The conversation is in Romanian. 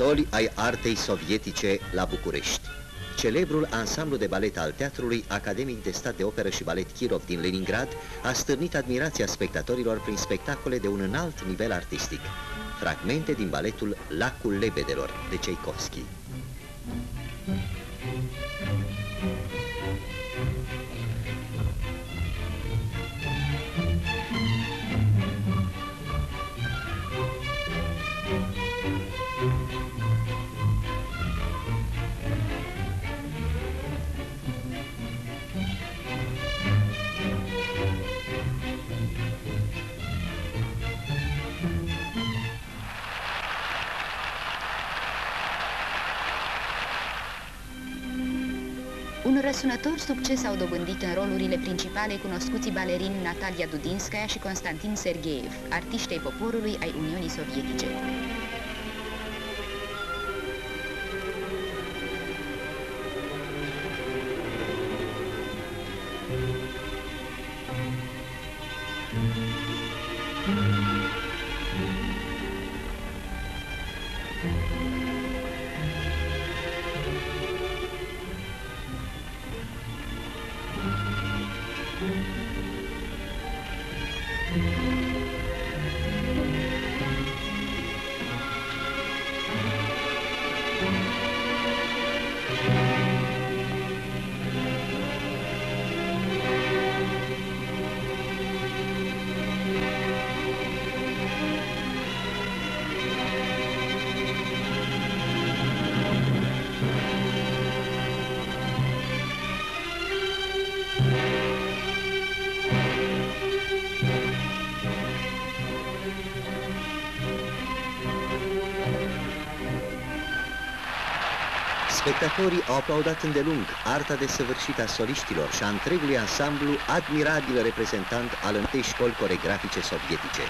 Soli ai artei sovietice la București. Celebrul ansamblu de balet al Teatrului Academic de Stat de Operă și Balet Kirov din Leningrad a stârnit admirația spectatorilor prin spectacole de un înalt nivel artistic. Fragmente din baletul Lacul Lebedelor de Tchaikovsky. Un răsunător succes au dobândit în rolurile principale cunoscuții balerini Natalia Dudinskaya și Constantin Sergeev, artiștii poporului ai Uniunii Sovietice. Spectatorii au aplaudat îndelung arta desăvârșită a soliștilor și a întregului ansamblu admirabil reprezentant al întâi școli coregrafice sovietice.